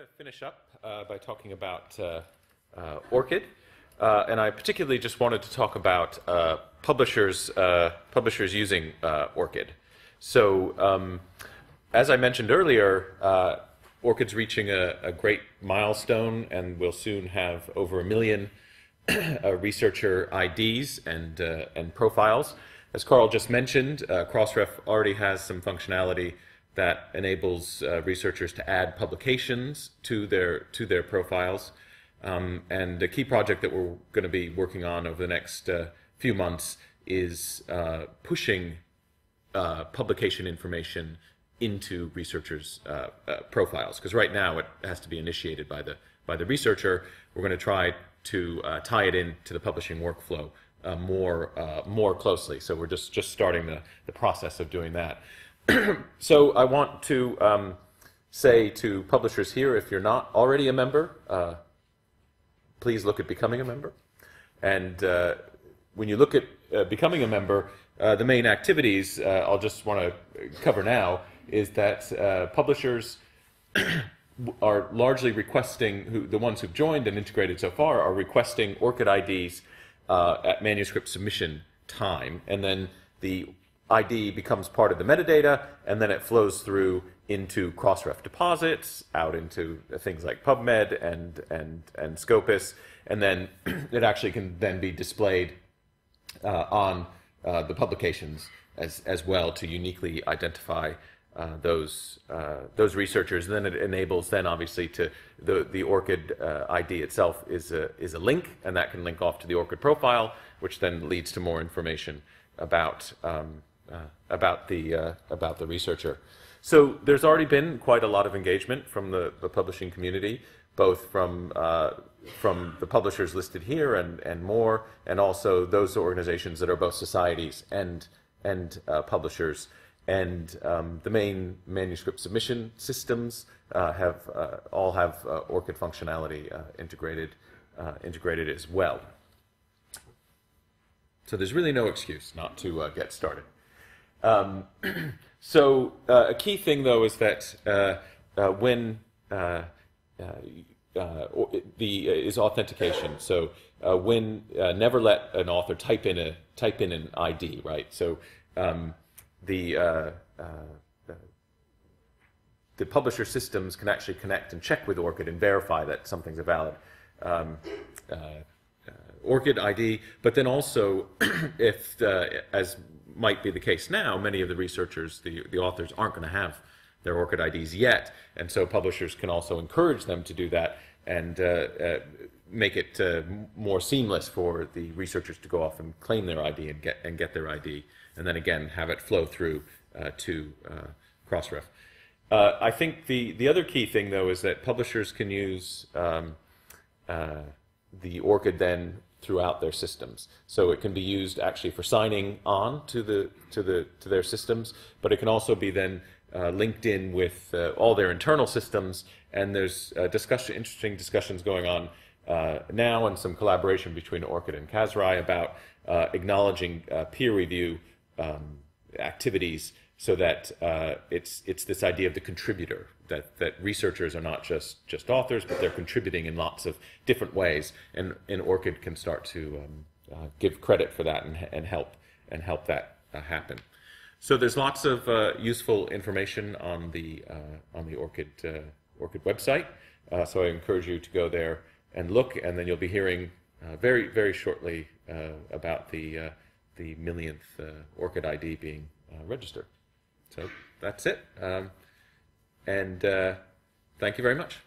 to finish up uh, by talking about uh, uh, ORCID, uh, and I particularly just wanted to talk about uh, publishers uh, publishers using ORCID. So, um, as I mentioned earlier, ORCID's reaching a, a, great milestone, and we'll soon have over a million researcher IDs and and profiles. As Carl just mentioned, Crossref already has some functionality that enables uh, researchers to add publications to their to their profiles. Um, and a key project that we're going to be working on over the next uh, few months is uh, pushing uh, publication information into researchers' uh, uh, profiles. Because right now it has to be initiated by the by the researcher. We're going to try to tie it in to the publishing workflow more more closely. So we're just just starting the the process of doing that. so I want to um, say to publishers here, if you're not already a member, uh, please look at becoming a member. And uh, when you look at uh, becoming a member, uh, the main activities uh, I'll just want to cover now is that uh, publishers are largely requesting, who, the ones who've joined and integrated so far are requesting ORCID IDs at manuscript submission time. And then the ID becomes part of the metadata, and then it flows through into Crossref deposits, out into things like PubMed and, and, and Scopus, and then it actually can then be displayed uh, on uh, the publications as, as well to uniquely identify uh, those uh, those researchers, and then it enables then obviously to the the ORCID uh, ID itself is a is a link, and that can link off to the ORCID profile, which then leads to more information about um, uh, about the uh, about the researcher. So there's already been quite a lot of engagement from the, the publishing community, both from uh, from the publishers listed here and, and more, and also those organizations that are both societies and and uh, publishers. And um, the main manuscript submission systems uh, have uh, all have ORCID functionality integrated integrated as well. So there's really no excuse not to get started. Um, so uh, a key thing, though, is that uh, uh when uh, uh, the is authentication. So when never let an author type in a type in an ID, right? So um, the the publisher systems can actually connect and check with ORCID and verify that something's a valid um, uh, uh, ORCID ID. But then also, if uh, as might be the case now, many of the researchers, the, the authors, aren't going to have their ORCID IDs yet, and so publishers can also encourage them to do that and uh, uh, make it uh, more seamless for the researchers to go off and claim their ID and get and get their ID, and then again have it flow through uh, to uh, Crossref. Uh, I think the the other key thing though is that publishers can use um, the ORCID then throughout their systems. So it can be used actually for signing on to the to the to their systems, but it can also be then uh, linked in with uh, all their internal systems. And there's uh, discussion, interesting discussions going on uh, now, and some collaboration between ORCID and CASRAI about uh, acknowledging uh, peer review um, activities so that uh, it's it's this idea of the contributor that that researchers are not just just authors but they're contributing in lots of different ways. And and ORCID can start to um, uh, give credit for that and, and help and help that uh, happen. So there's lots of uh, useful information on the uh, on the ORCID uh, ORCID website. So I encourage you to go there and look and then you'll be hearing very very shortly about the the millionth ORCID ID being registered. So that's it. Um, and uh, thank you very much.